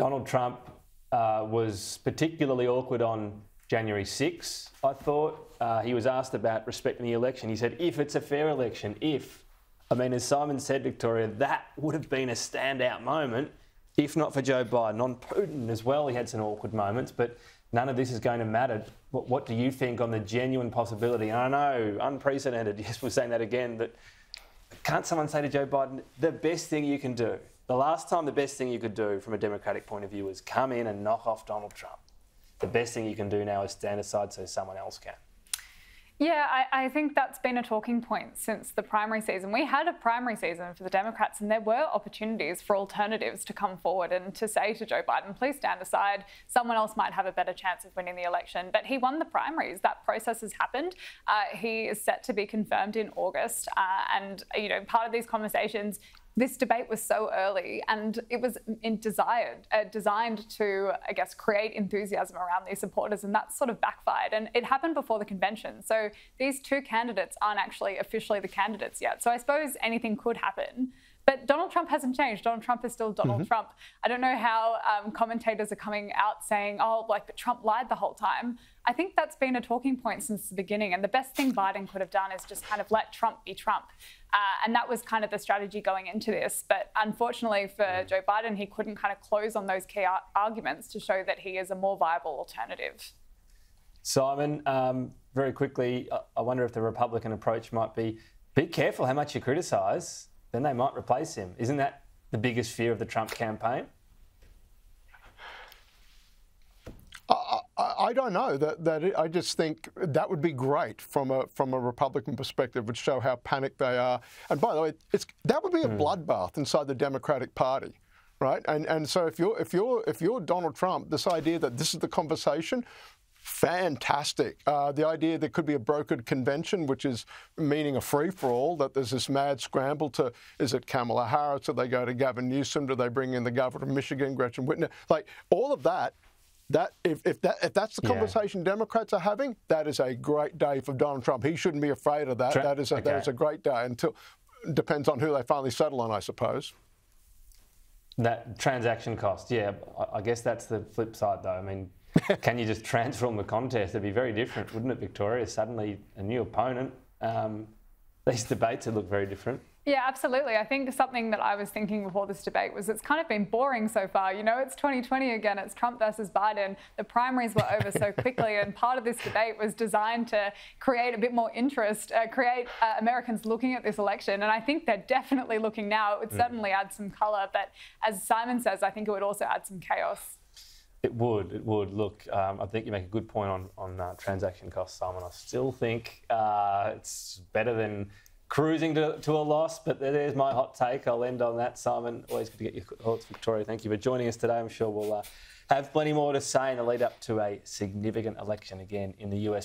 Donald Trump uh, was particularly awkward on January 6, I thought. Uh, he was asked about respecting the election. He said, if it's a fair election, if. I mean, as Simon said, Victoria, that would have been a standout moment, if not for Joe Biden. On Putin as well, he had some awkward moments, but none of this is going to matter. What, what do you think on the genuine possibility? And I know, unprecedented, yes, we're saying that again, but can't someone say to Joe Biden, the best thing you can do, the last time the best thing you could do from a Democratic point of view was come in and knock off Donald Trump. The best thing you can do now is stand aside so someone else can. Yeah, I, I, think that's been a talking point since the primary season. We had a primary season for the Democrats, and there were opportunities for alternatives to come forward and to say to Joe Biden, please stand aside. Someone else might have a better chance of winning the election. But he won the primaries. That process has happened. Uh, he is set to be confirmed in August. Uh, and, you know, part of these conversations this debate was so early and it was desired, uh, designed to, I guess, create enthusiasm around these supporters, and that sort of backfired. And it happened before the convention. So these two candidates aren't actually officially the candidates yet. So I suppose anything could happen. But Donald Trump hasn't changed. Donald Trump is still Donald mm-hmm. Trump. I don't know how um, commentators are coming out saying, oh, like, but Trump lied the whole time. I think that's been a talking point since the beginning. And the best thing Biden could have done is just kind of let Trump be Trump. Uh, and that was kind of the strategy going into this. But unfortunately for mm. Joe Biden, he couldn't kind of close on those key ar- arguments to show that he is a more viable alternative. Simon, um, very quickly, I wonder if the Republican approach might be be careful how much you criticise, then they might replace him. Isn't that the biggest fear of the Trump campaign? I don't know that that it, I just think that would be great from a from a Republican perspective. Would show how panicked they are. And by the way, it's that would be a mm. bloodbath inside the Democratic Party, right? And and so if you're if you're if you're Donald Trump, this idea that this is the conversation. Fantastic. Uh, the idea there could be a brokered convention, which is meaning a free for all, that there's this mad scramble to is it Kamala Harris? Do they go to Gavin Newsom? Do they bring in the governor of Michigan, Gretchen Whitmer? Like all of that that if, if that if that's the conversation yeah. Democrats are having, that is a great day for Donald Trump. He shouldn't be afraid of that. That is a, okay. that is a great day. Until depends on who they finally settle on, I suppose. That transaction cost, yeah. I guess that's the flip side, though. I mean, can you just transform the contest? It'd be very different, wouldn't it, Victoria? Suddenly a new opponent. Um, these debates would look very different. Yeah, absolutely. I think something that I was thinking before this debate was it's kind of been boring so far. You know, it's 2020 again, it's Trump versus Biden. The primaries were over so quickly, and part of this debate was designed to create a bit more interest, uh, create uh, Americans looking at this election. And I think they're definitely looking now. It would mm. certainly add some colour, but as Simon says, I think it would also add some chaos. It would. It would. Look, um, I think you make a good point on on uh, transaction costs, Simon. I still think uh, it's better than cruising to, to a loss, but there's my hot take. I'll end on that, Simon. Always good to get your thoughts, Victoria. Thank you for joining us today. I'm sure we'll uh, have plenty more to say in the lead up to a significant election again in the US.